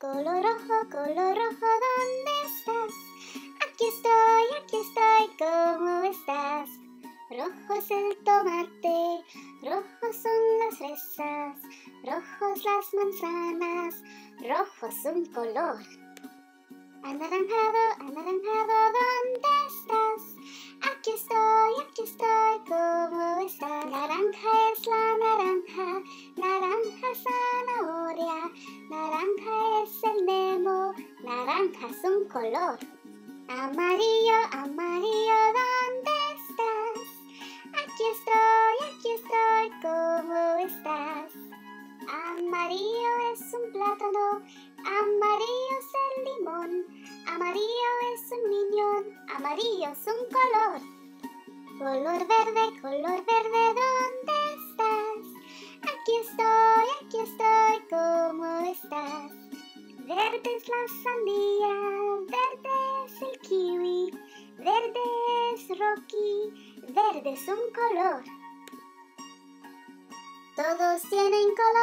Color rojo, color rojo, ¿dónde estás? Aquí estoy, aquí estoy, ¿cómo estás? Rojo es el tomate, rojos son las fresas, rojos las manzanas, rojo es un color. Anaranjado, es un color. Amarillo, amarillo, ¿dónde estás? Aquí estoy, aquí estoy, ¿cómo estás? Amarillo es un plátano, amarillo es el limón, amarillo es un niño, amarillo es un color. Color verde, color verde, Verde es la sandía, verde es el kiwi, verde es Rocky, verde es un color. Todos tienen color,